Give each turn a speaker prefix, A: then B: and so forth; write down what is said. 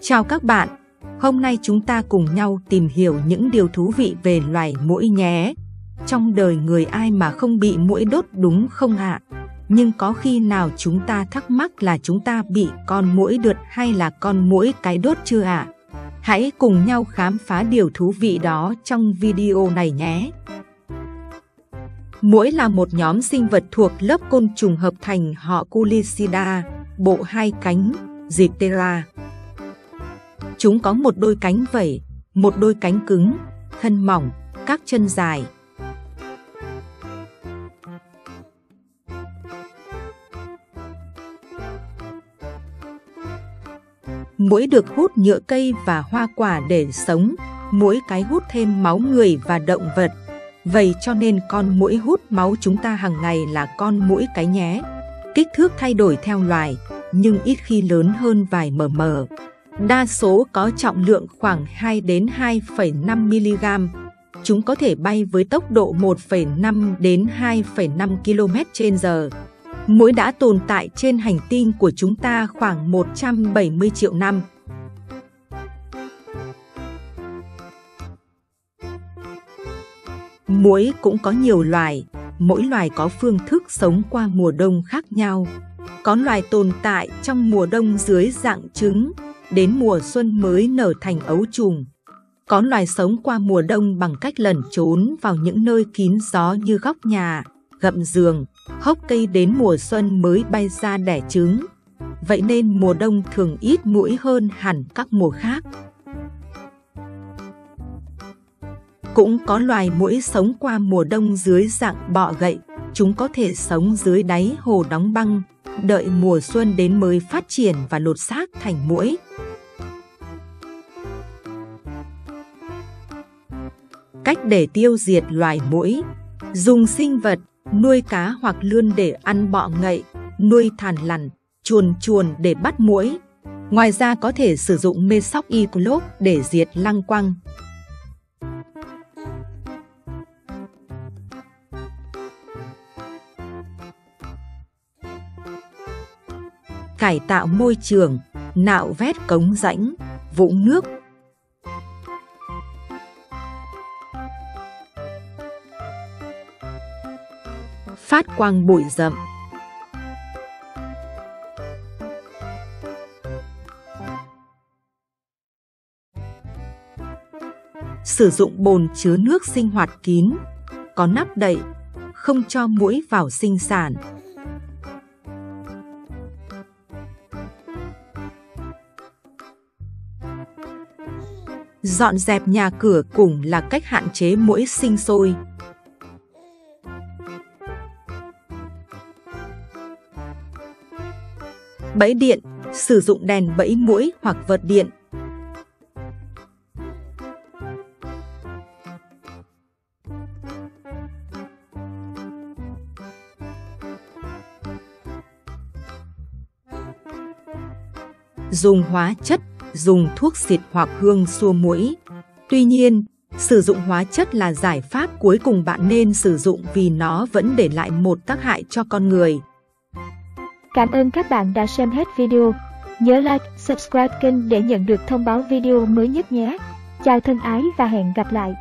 A: Chào các bạn, hôm nay chúng ta cùng nhau tìm hiểu những điều thú vị về loài muỗi nhé. Trong đời người ai mà không bị muỗi đốt đúng không ạ? Nhưng có khi nào chúng ta thắc mắc là chúng ta bị con muỗi đượt hay là con muỗi cái đốt chưa ạ? Hãy cùng nhau khám phá điều thú vị đó trong video này nhé. Muỗi là một nhóm sinh vật thuộc lớp côn trùng hợp thành họ Culicidae, bộ hai cánh, Diptera. Chúng có một đôi cánh vẩy, một đôi cánh cứng, thân mỏng, các chân dài. Muỗi được hút nhựa cây và hoa quả để sống, muỗi cái hút thêm máu người và động vật. Vậy cho nên con muỗi hút máu chúng ta hàng ngày là con muỗi cái nhé. Kích thước thay đổi theo loài, nhưng ít khi lớn hơn vài mm. Đa số có trọng lượng khoảng 2 đến 2,5 mg. Chúng có thể bay với tốc độ 1,5 đến 2,5 km/h. Muỗi đã tồn tại trên hành tinh của chúng ta khoảng 170 triệu năm. Muỗi cũng có nhiều loài, mỗi loài có phương thức sống qua mùa đông khác nhau. Có loài tồn tại trong mùa đông dưới dạng trứng, đến mùa xuân mới nở thành ấu trùng. Có loài sống qua mùa đông bằng cách lẩn trốn vào những nơi kín gió như góc nhà, gậm giường, hốc cây đến mùa xuân mới bay ra đẻ trứng. Vậy nên mùa đông thường ít muỗi hơn hẳn các mùa khác. Cũng có loài muỗi sống qua mùa đông dưới dạng bọ gậy. Chúng có thể sống dưới đáy hồ đóng băng, đợi mùa xuân đến mới phát triển và lột xác thành muỗi. Cách để tiêu diệt loài muỗi Dùng sinh vật, nuôi cá hoặc lươn để ăn bọ ngậy, nuôi thằn lằn, chuồn chuồn để bắt muỗi. Ngoài ra có thể sử dụng mê sóc y để diệt lăng quăng. cải tạo môi trường, nạo vét cống rãnh, vũng nước. Phát quang bụi rậm Sử dụng bồn chứa nước sinh hoạt kín, có nắp đậy, không cho muỗi vào sinh sản. Dọn dẹp nhà cửa cũng là cách hạn chế muỗi sinh sôi. Bẫy điện, sử dụng đèn bẫy mũi hoặc vật điện. Dùng hóa chất dùng thuốc xịt hoặc hương xua mũi. Tuy nhiên, sử dụng hóa chất là giải pháp cuối cùng bạn nên sử dụng vì nó vẫn để lại một tác hại cho con người.
B: Cảm ơn các bạn đã xem hết video. Nhớ like, subscribe kênh để nhận được thông báo video mới nhất nhé. Chào thân ái và hẹn gặp lại.